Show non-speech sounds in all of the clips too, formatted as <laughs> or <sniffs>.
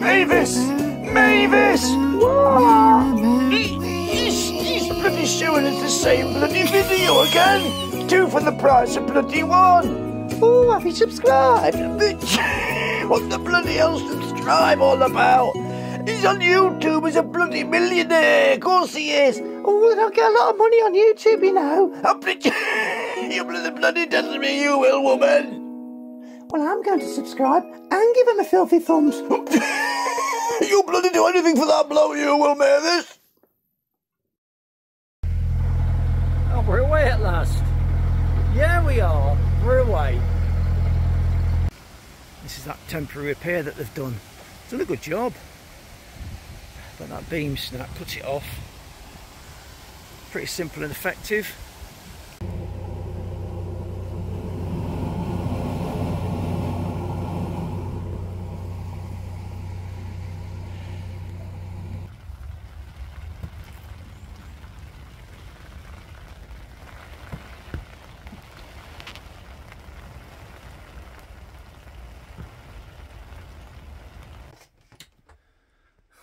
Mavis! Mavis! He, he's, he's bloody showing us the same bloody video again. Two for the price of bloody one. Oh, have you subscribed? <laughs> what the bloody hell subscribe all about? He's on YouTube he's a bloody millionaire. Of course he is. Oh, I get a lot of money on YouTube, you know. <laughs> you bloody bloody me, you will, woman. Well, I'm going to subscribe and give him a filthy thumbs. <laughs> you bloody do anything for that blow, you will, Mavis. Oh, we're away at last. Yeah, we are. We're away. This is that temporary repair that they've done. It's Done a good job. But that beam snap, cut it off. Pretty simple and effective.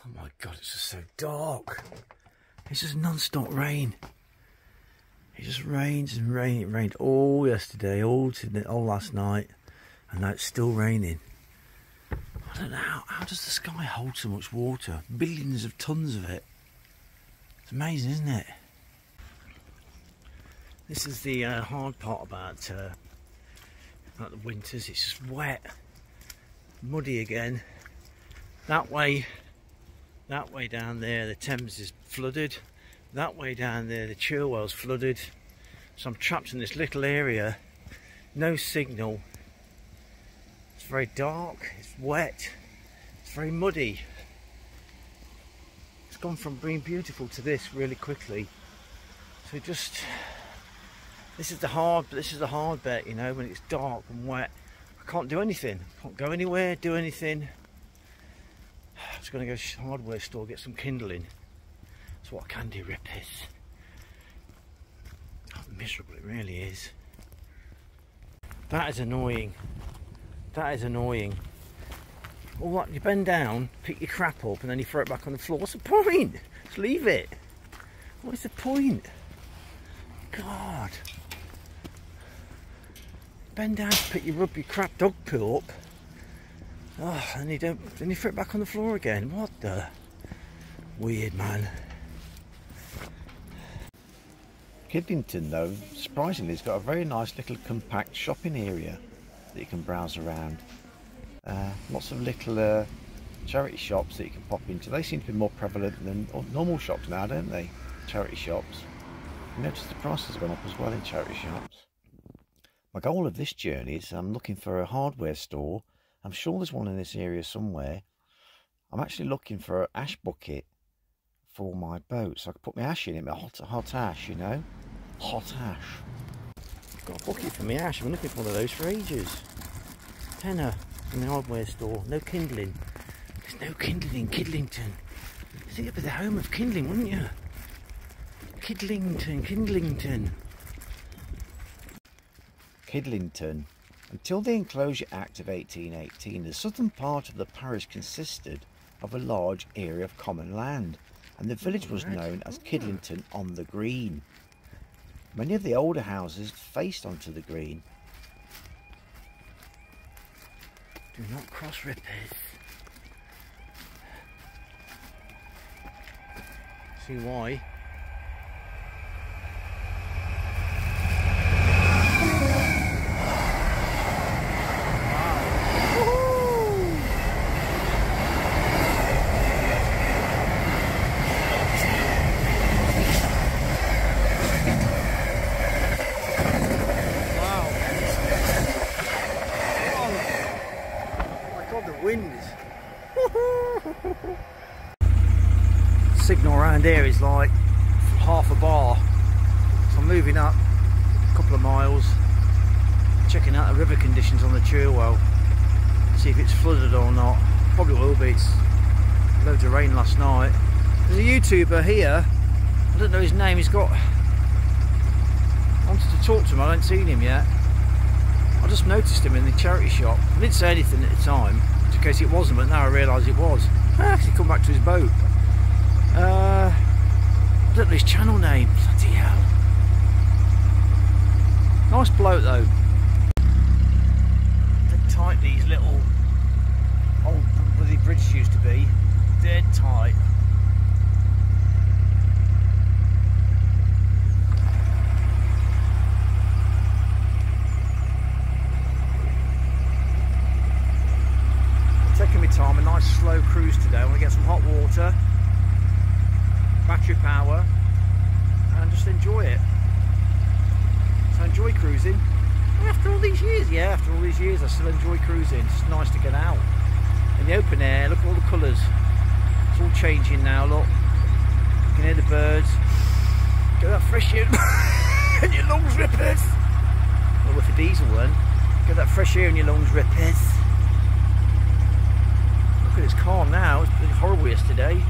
Oh my god, it's just so dark. It's just non-stop rain. It just rains and rains. It rained all yesterday, all today, all last night, and now it's still raining. I don't know how, how does the sky hold so much water? Billions of tons of it. It's amazing, isn't it? This is the uh, hard part about uh, about the winters. It's just wet, muddy again. That way that way down there, the Thames is flooded. That way down there, the Cherwell's flooded. So I'm trapped in this little area. No signal. It's very dark. It's wet. It's very muddy. It's gone from being beautiful to this really quickly. So just this is the hard. This is the hard bit, you know, when it's dark and wet. I can't do anything. I Can't go anywhere. Do anything. <sighs> I'm just going to go to the hardware store get some kindling. That's what I can do, rippers. How miserable it really is. That is annoying. That is annoying. All that, you bend down, pick your crap up, and then you throw it back on the floor. What's the point? Just leave it. What is the point? God. Bend down pick your rub your crap dog poo up. Oh, and you don't, then you throw it back on the floor again. What the? Weird, man. Kidlington, though, surprisingly, has got a very nice little compact shopping area that you can browse around. Uh, lots of little uh, charity shops that you can pop into. They seem to be more prevalent than normal shops now, don't they? Charity shops. You notice the prices have gone up as well in charity shops. My goal of this journey is I'm looking for a hardware store. I'm sure there's one in this area somewhere. I'm actually looking for an ash bucket for my boat so I can put my ash in it, my hot, hot ash, you know? Hot ash. I've Got a bucket for me ash. I've been looking for one of those for ages. Tenner in the hardware store. No kindling. There's no kindling in Kidlington. You think it'd be the home of kindling, wouldn't you? Kidlington, Kidlington. Kidlington. Until the Enclosure Act of 1818, the southern part of the parish consisted of a large area of common land, and the village was known as Kidlington on the Green. Many of the older houses faced onto the green. Do not cross rippers. See why? Wow. Oh my god, the wind is. Signal around here is like half a bar. So I'm moving up a couple of miles, checking out the river conditions on the Cherwell, see if it's flooded or not. Probably will be. It's loads of rain last night. There's a YouTuber here. I don't know his name. He's got. I wanted to talk to him. I haven't seen him yet. I just noticed him in the charity shop. I didn't say anything at the time. in case it wasn't, but now I realise it was. <laughs> I actually come back to his boat. Uh, I don't know his channel name. Bloody hell. Nice bloke though. Dead tight these little old where the bridges used to be. Dead tight. taking my time, a nice slow cruise today. I want to get some hot water, battery power, and just enjoy it. So enjoy cruising. After all these years, yeah, after all these years, I still enjoy cruising. It's nice to get out in the open air. Look at all the colours. It's all changing now. Look, you can hear the birds. Get that fresh air <laughs> in your lungs, rippers. Well, with a diesel one, get that fresh air in your lungs, rippers it's calm now. It's been horrible yesterday.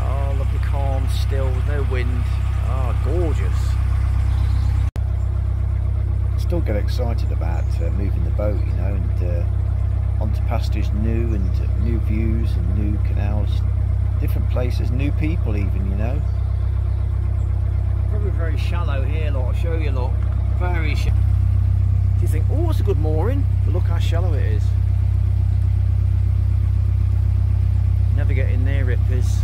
Oh, lovely calm still, with no wind. Oh, gorgeous. Still get excited about uh, moving the boat, you know, and uh, onto pastures new and uh, new views and new canals, different places, new people even, you know. Probably very shallow here, look. I'll show you, look. Very shallow. Do you think, oh, it's a good mooring? But look how shallow it is. Never get in there rippers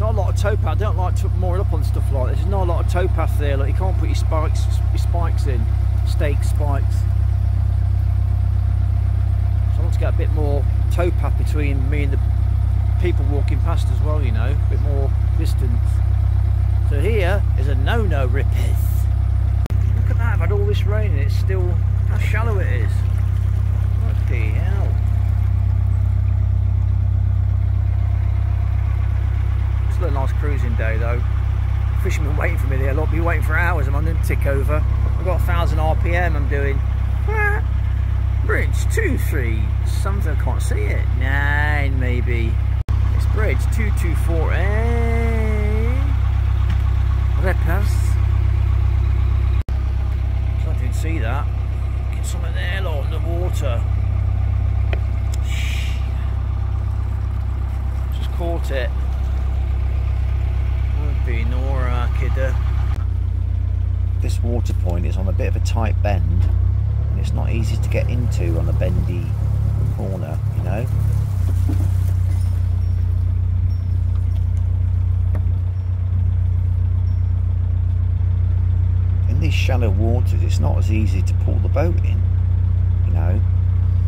there's not a lot of towpath. I don't like to moor up on stuff like this. There's not a lot of towpath there. Like you can't put your spikes your spikes in. Stake spikes. So I want to get a bit more towpath between me and the people walking past as well you know. A bit more distance. So here is a no-no rippers. Look at that. I've had all this rain and it's still how shallow it is. Bloody hell still a cruising day though. Fishermen waiting for me there. I'll be waiting for hours. I'm on the tick over. I've got a thousand RPM. I'm doing. Ah, bridge two three. Something I can't see it. Nine maybe. It's bridge two two four eh? A. Repas. I didn't see that. Get some of there, Lord, in the water. Just caught it. This water point is on a bit of a tight bend and it's not easy to get into on a bendy corner, you know. In these shallow waters it's not as easy to pull the boat in, you know.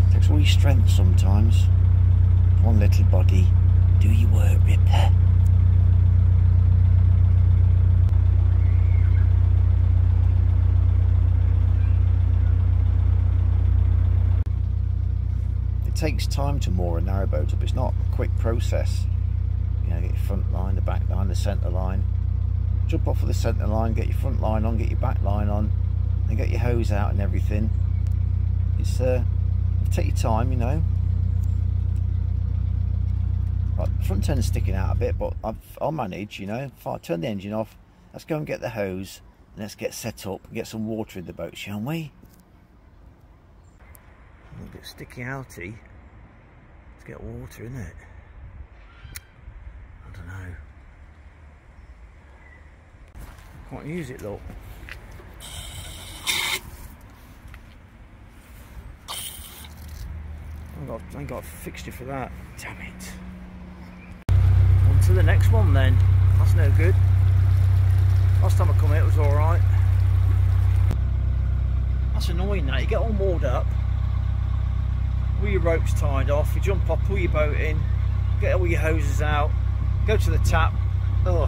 It takes all your strength sometimes. One little body, do your work, Ripper. Takes time to moor a narrowboat up. It's not a quick process. You know, get your front line, the back line, the centre line. Jump off of the centre line, get your front line on, get your back line on, and get your hose out and everything. It's uh, take your time, you know. Right, front end's sticking out a bit, but i will manage, you know. If I turn the engine off, let's go and get the hose, and let's get set up and get some water in the boat, shall we? A bit sticky outy to get water in it. I don't know. Can't use it though. I got, I got a fixture for that. Damn it. On to the next one then. That's no good. Last time I come here it was alright. That's annoying now. You get all moored up all your ropes tied off, you jump off, pull your boat in, get all your hoses out, go to the tap. Oh.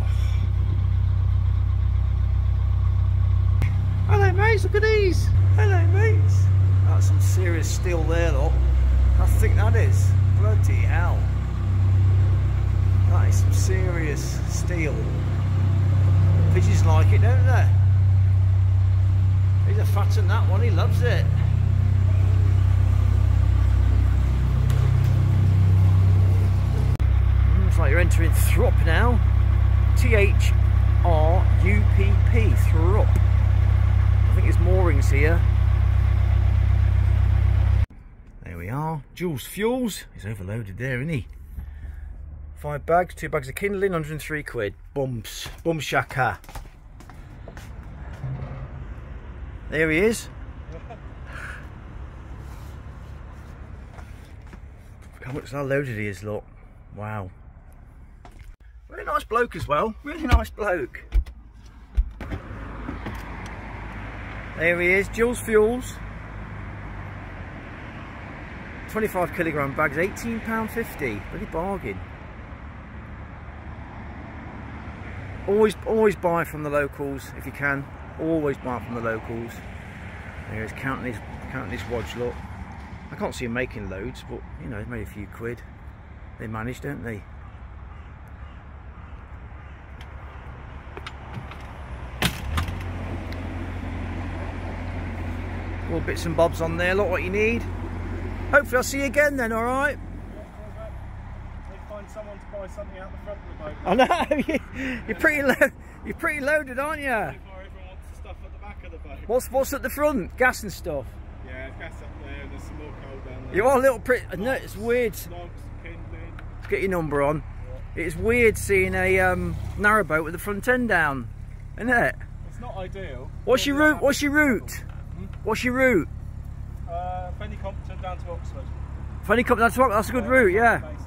Hello mates, look at these. Hello mates. That's some serious steel there though. I think that is. Bloody hell. That is some serious steel. Fishes like it, don't they? He's a fat in that one, he loves it. looks like you're entering Thrupp now. T-H-R-U-P-P, Thrupp. I think it's moorings here. There we are. Jules Fuels. He's overloaded there, isn't he? Five bags, two bags of kindling, 103 quid. Bumps. Bum shaka. There he is. <laughs> How much how loaded he is, look. Wow. Nice bloke as well. Really nice bloke. There he is, Jules Fuels. 25 kilogram bags, £18.50. Bloody bargain. Always, always buy from the locals if you can. Always buy from the locals. There's counting his, counting his watch, look. I can't see him making loads, but you know, he's made a few quid. They manage, don't they? Bits and bobs on there, look what you need. Hopefully I'll see you again then, alright? find someone to buy something out the front of the boat. I know, <laughs> you're pretty you're pretty loaded, aren't you? Everyone wants the stuff at the back of the boat. What's what's at the front? Gas and stuff. Yeah, gas up there, and there's some more coal down there. You are a little pretty. No, it's weird. Logs. Let's get your number on. It's weird seeing a um, narrowboat with the front end down, isn't it? It's not ideal. What's your route? What's your route? What's your route? Uh, Fenny Compton down to Oxford. Funny cup. That's what. That's a good route. Yeah. Basis,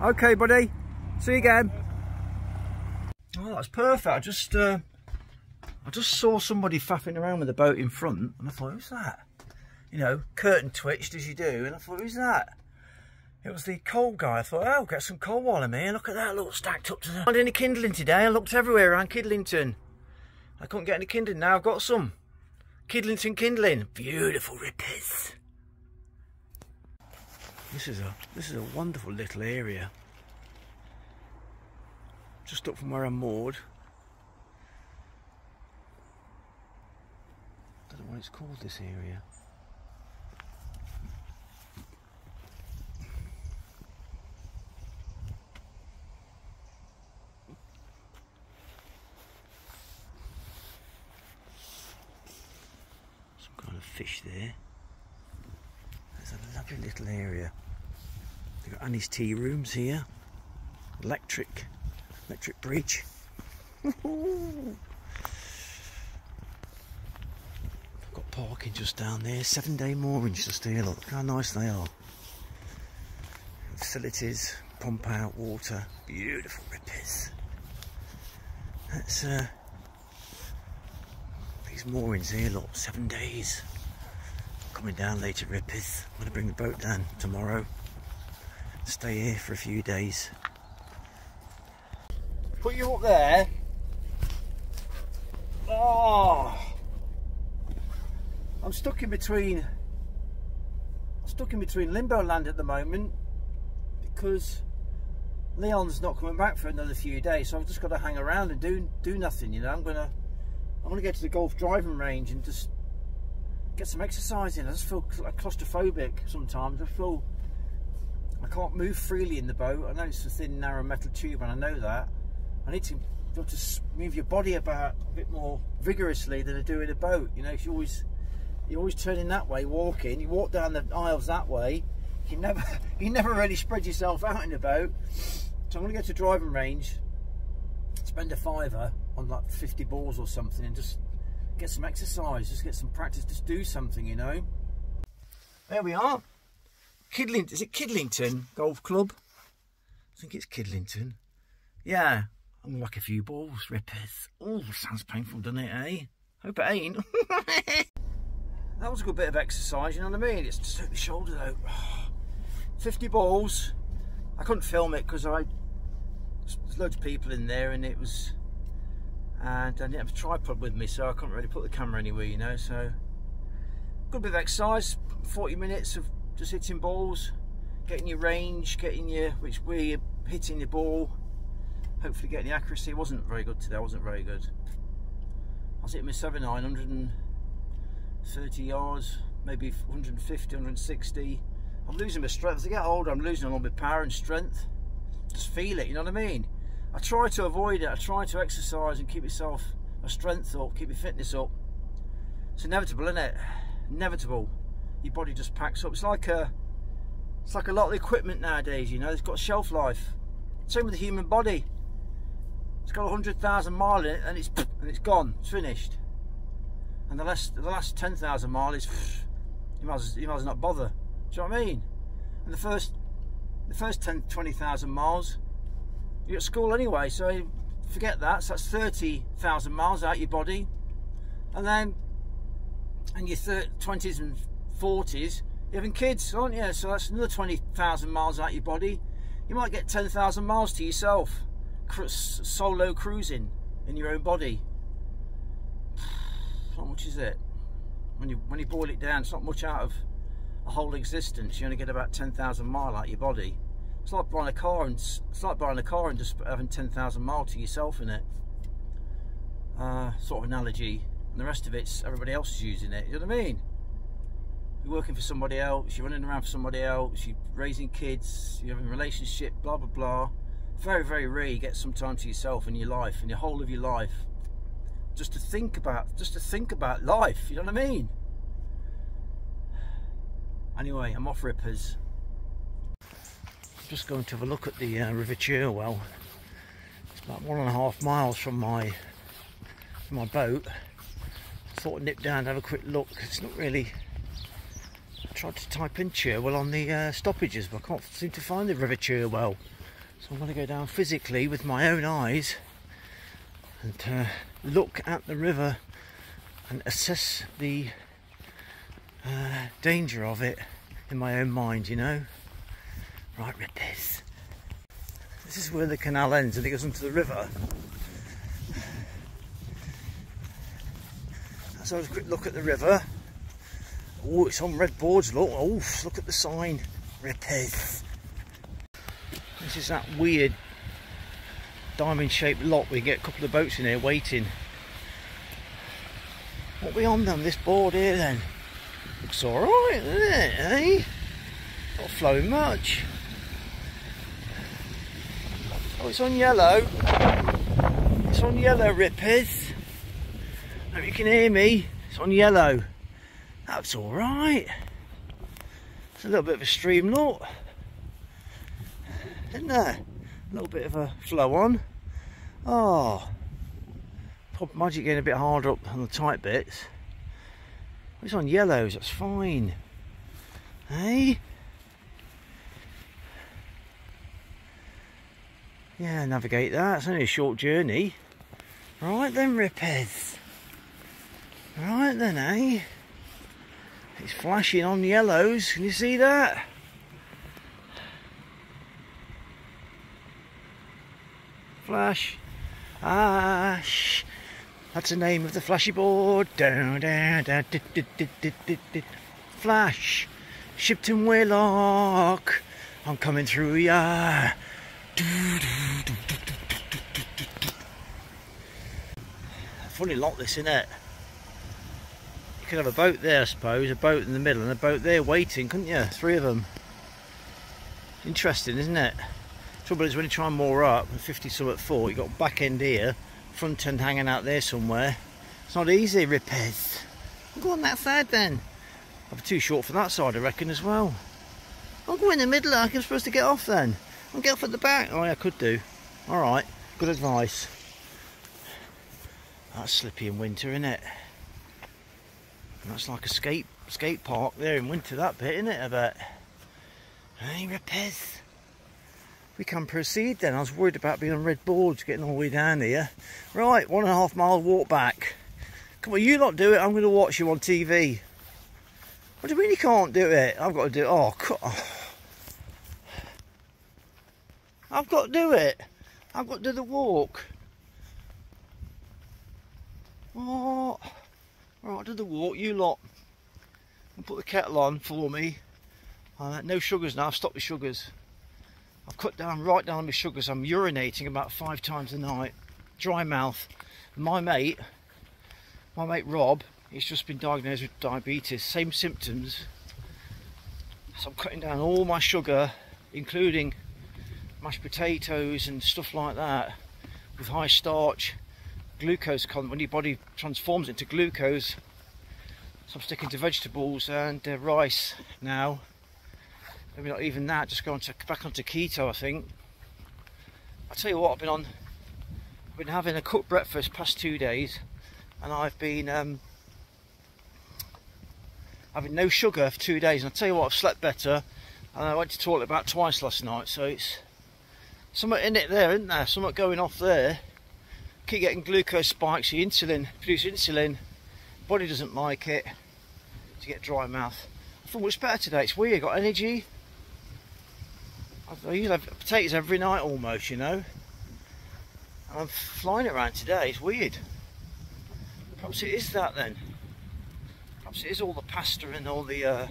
yeah. Okay, buddy. See you again. Oh, that's perfect. I just, uh, I just saw somebody faffing around with the boat in front, and I thought, who's that? You know, curtain twitched as you do, and I thought, who's that? It was the coal guy. I thought, oh, get some coal while I'm here. Look at that, look stacked up to the. I had any kindling today. I looked everywhere around Kidlington. I couldn't get any kindling. Now I've got some. Kidlington kindling. Beautiful rippers. This is a this is a wonderful little area. Just up from where I'm moored. Don't know what it's called this area. Fish there. There's a lovely little area. They've got Annie's tea rooms here. Electric, electric bridge. Got parking just down there. Seven day moorings just here. Look how nice they are. Facilities, pump out water. Beautiful rippers. That's uh, these moorings here. Look, seven days coming down later rippers. I'm going to bring the boat down tomorrow. Stay here for a few days. Put you up there. Oh, I'm stuck in between. Stuck in between limbo land at the moment because Leon's not coming back for another few days. So I've just got to hang around and do do nothing. You know, I'm gonna I'm gonna get to the golf driving range and just get some exercise in. I just feel claustrophobic sometimes. I feel I can't move freely in the boat. I know it's a thin, narrow metal tube, and I know that. I need to be able to move your body about a bit more vigorously than I do in a boat. You know, you always you're always turning that way, walking. You walk down the aisles that way. You never <laughs> you never really spread yourself out in a boat. So I'm going to go to driving range, spend a fiver on like 50 balls or something, and just get some exercise, just get some practice, just do something, you know. There we are. Kidlington, is it Kidlington Golf Club? I think it's Kidlington. Yeah, I'm gonna whack a few balls, rippers. Oh, sounds painful, doesn't it, eh? Hope it ain't. <laughs> that was a good bit of exercise, you know what I mean? It's just took the shoulder out. <sighs> 50 balls. I couldn't film it because I there's loads of people in there and it was and I didn't have a tripod with me so I couldn't really put the camera anywhere you know so. Good bit of exercise 40 minutes of just hitting balls getting your range getting your which way you're hitting the ball. Hopefully getting the accuracy. It wasn't very good today wasn't very good. I was hitting my 7 9 130 yards maybe 150 160 I'm losing my strength. As I get older I'm losing a lot of my power and strength. Just feel it you know what I mean I try to avoid it I try to exercise and keep myself my strength up keep my fitness up it's inevitable isn't it inevitable your body just packs up it's like a It's like a lot of the equipment nowadays, you know, it's got shelf life. Same with the human body. It's got 100,000 mile in it and it's <sniffs> and it's gone, it's finished. And the last the last 10,000 mile is <sniffs> you might, as, you might as not bother. Do you know what I mean? And the first the first 10, 20,000 miles, you're at school anyway, so forget that. So that's 30,000 miles out your body. And then in your 30, 20s and 40s, you're having kids, aren't you? So that's another 20,000 miles out your body. You might get 10,000 miles to yourself, solo cruising in your own body. <sighs> How much is it? When you when you boil it down, it's not much out of a whole existence. You only get about 10,000 mile out your body. It's like buying a car and it's like buying a car and just having 10,000 mile to yourself in it. Uh, sort of analogy. And the rest of it's everybody else is using it. You know what I mean? You're working for somebody else. You're running around for somebody else. You're raising kids. You're having a relationship. Blah blah blah. Very very rare you get some time to yourself in your life, in your whole of your life, just to think about, just to think about life. You know what I mean? Anyway, I'm off rippers. Just going to have a look at the uh, River Cherwell. It's about one and a half miles from my from my boat. Thought I'd nip down and have a quick look. It's not really. I tried to type in Cherwell on the uh, stoppages, but I can't seem to find the River Cherwell. So I'm going to go down physically with my own eyes and uh, look at the river and assess the uh, danger of it in my own mind, you know. Right, rippers. This is where the canal ends and it goes into the river. Let's have a quick look at the river. Oh, it's on red boards, look. Oh, look at the sign. Rippers. This is that weird diamond shaped lock. We get a couple of boats in here waiting. What we on them? This board here then? Looks alright, doesn't it, eh? Not flowing much. Oh, it's on yellow. It's on yellow, rippers. Hope you can hear me. It's on yellow. That's alright. It's a little bit of a stream, look. Isn't there? A little bit of a flow on. Oh. Pop magic getting a bit harder up on the tight bits. It's on yellows, that's fine. Hey? Yeah, navigate that. It's only a short journey. Right then, rippers. Right then, eh? It's flashing on yellows. Can you see that? Flash. Ash. That's the name of the flashy board. Down, down, down. Dit, dit, dit, dit, dit, dit. Flash. Shipton Weir Lock. I'm coming through ya. Funny lot this, isn't it? You could have a boat there, I suppose, a boat in the middle and a boat there waiting, couldn't you? Three of them. Interesting, isn't it? Trouble is when you try and moor up, 50 some at 4, you've got back end here, front end hanging out there somewhere. It's not easy, rippers. Go on that side then. I'll be too short for that side, I reckon, as well. I'll go in the middle like I'm supposed to get off then. I'll get off at the back. Oh, yeah, I could do. Alright, good advice. That's slippy in winter, isn't it? And that's like a skate skate park there in winter, that bit, isn't it, I bet? Hey, repairs. We can proceed then. I was worried about being on red boards getting all the way down here. Right, one and a half mile walk back. Come on, you not do it. I'm going to watch you on TV. What do you mean you can't do it? I've got to do it. Oh, oh. I've got to do it. I've got to do the walk. What? Right, I'll do the walk, you lot. And put the kettle on for me. Uh, no sugars now, I've stopped the sugars. I've cut down right down on my sugars. I'm urinating about five times a night. Dry mouth. My mate, my mate Rob, he's just been diagnosed with diabetes. Same symptoms. So I'm cutting down all my sugar, including mashed potatoes and stuff like that with high starch glucose content when your body transforms into glucose so I'm sticking to vegetables and uh, rice now maybe not even that, just going to back onto keto I think. I tell you what, I've been on I've been having a cooked breakfast past two days and I've been um, having no sugar for two days and I tell you what I've slept better and I went to toilet about twice last night so it's something in it there isn't there? Something going off there. Keep getting glucose spikes your insulin produce insulin. Body doesn't like it. To get dry mouth. I thought much better today. It's weird. Got energy? I usually have potatoes every night almost you know? And I'm flying around today. It's weird. Perhaps it is that then. Perhaps it is all the pasta and all the uh,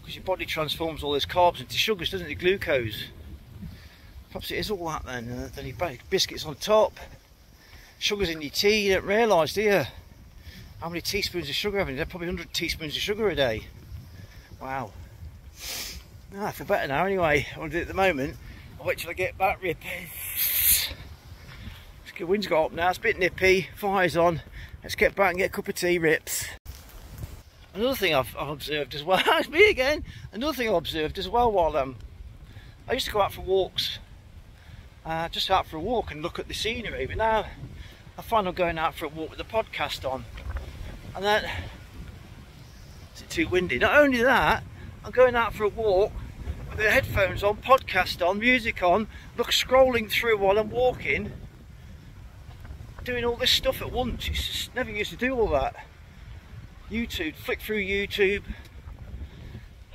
because your body transforms all those carbs into sugars, doesn't it? Glucose. Perhaps it is all that then. Uh, then you bake biscuits on top, sugars in your tea. You don't realise, do you? How many teaspoons of sugar having? They're probably 100 teaspoons of sugar a day. Wow. Ah, I feel better now anyway. I want to do it at the moment. I'll wait till I get back ripping. The wind's got up now, it's a bit nippy, fire's on. Let's get back and get a cup of tea, rips. Another thing I've, I've observed as well, <laughs> it's me again. Another thing I've observed as well while um, I used to go out for walks, uh, just out for a walk and look at the scenery. But now I find I'm going out for a walk with the podcast on, and then is it too windy? Not only that, I'm going out for a walk with the headphones on, podcast on, music on, look scrolling through while I'm walking, doing all this stuff at once. It's just never used to do all that. YouTube, flick through YouTube.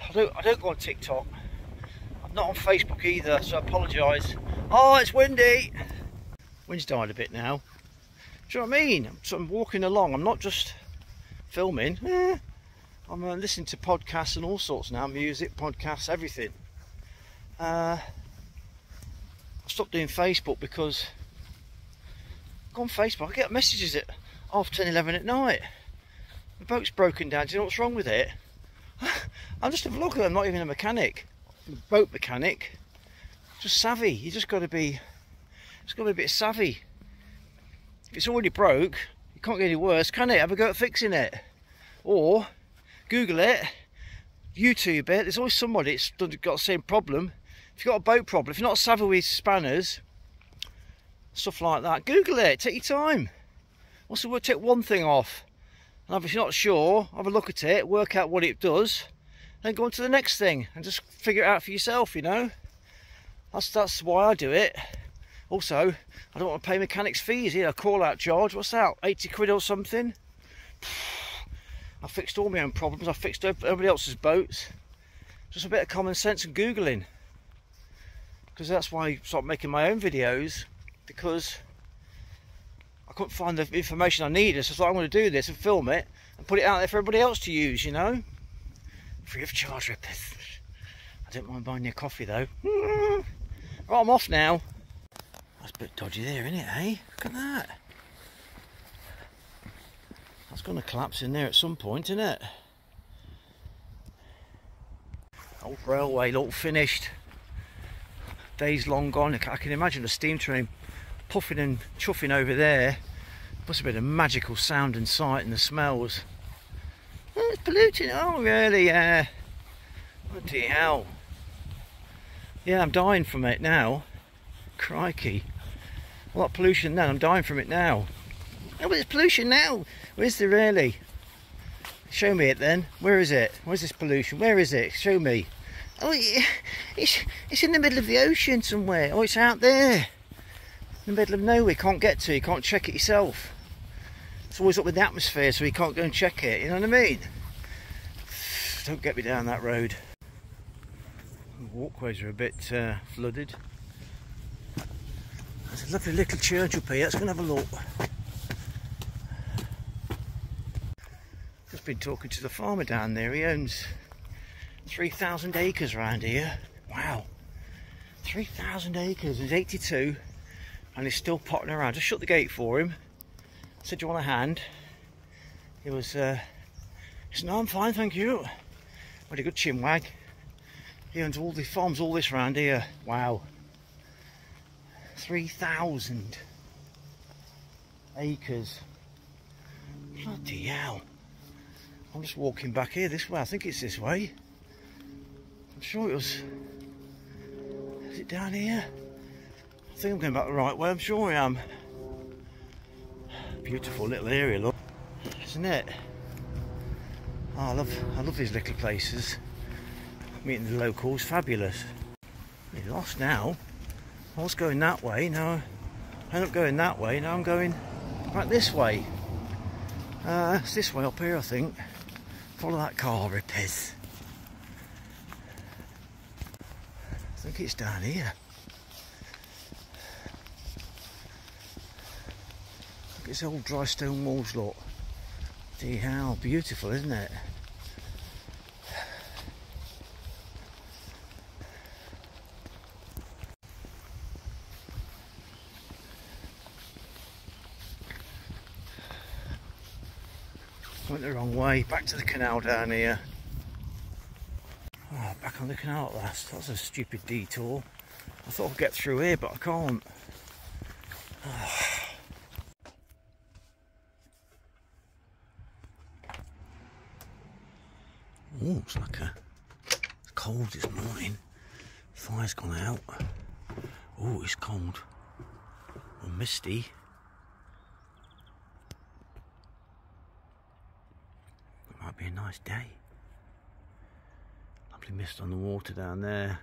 I don't, I don't go on TikTok. Not on Facebook either, so I apologise. Oh, it's windy. Wind's died a bit now. Do you know what I mean? So I'm walking along. I'm not just filming. Eh, I'm uh, listening to podcasts and all sorts now. Music, podcasts, everything. Uh, I stopped doing Facebook because go on Facebook. I get messages at half 10, 11 at night. The boat's broken down. Do you know what's wrong with it? <laughs> I'm just a vlogger. I'm not even a mechanic. Boat mechanic. Just savvy. You just got to be. It's got to be a bit savvy. If it's already broke, it can't get any worse, can it? Have a go at fixing it, or Google it, YouTube it. There's always somebody that's got the same problem. If you've got a boat problem, if you're not savvy with spanners, stuff like that, Google it. Take your time. What's the word? Take one thing off and if you're not sure, have a look at it, work out what it does, then go on to the next thing and just figure it out for yourself, you know. That's that's why I do it. Also, I don't want to pay mechanics fees here, call out charge, what's that, 80 quid or something? <sighs> I fixed all my own problems, I fixed everybody else's boats. Just a bit of common sense and Googling. Because that's why I started making my own videos, because I couldn't find the information I needed, so I thought I'm going to do this and film it and put it out there for everybody else to use, you know? Free of charge, Rippeth. I don't mind buying you a coffee though. <laughs> Right, I'm off now. That's a bit dodgy there, isn't it, eh? Look at that. That's going to collapse in there at some point, isn't it? Old railway, all finished. Days long gone. I can imagine a steam train puffing and chuffing over there. Must have been a magical sound and sight and the smells. Oh, it's polluting. Oh, really? Yeah. Bloody hell. Yeah, I'm dying from it now. Crikey. A lot of pollution then. I'm dying from it now. Oh, but there's pollution now. Where's the really? Show me it then. Where is it? Where's this pollution? Where is it? Show me. Oh, it's, it's in the middle of the ocean somewhere. Oh, it's out there in the middle of nowhere, can't get to, you can't check it yourself. It's always up with the atmosphere, so we can't go and check it, you know what I mean? <sighs> Don't get me down that road. The walkways are a bit uh, flooded. There's a lovely little church up here, let's go and have a look. Just been talking to the farmer down there, he owns 3,000 acres around here. Wow, 3,000 acres, he's 82 and he's still potting around. Just shut the gate for him. Said, do you want a hand? He was, uh, he said, no, I'm fine, thank you. What a good chin wag. He owns all the farms, all this round here. Wow. 3,000 acres. Bloody hell. I'm just walking back here this way. I think it's this way. I'm sure it was. Is it down here? I think I'm going back the right way. I'm sure I am. Beautiful little area, look, isn't it? Oh, I love, I love these little places. Meeting the locals, fabulous. You're lost now. I was going that way. Now I end up going that way. Now I'm going back this way. Uh, it's this way up here, I think. Follow that car, Rippers. I think it's down here. This old dry stone walls, lot. Gee, how beautiful, isn't it? Went the wrong way, back to the canal down here. Oh, back on the canal at last. That was a stupid detour. I thought I'd get through here, but I can't. Oh, it's like a it's cold this morning. Fire's gone out. Oh, it's cold. Or misty. It might be a nice day. Lovely mist on the water down there.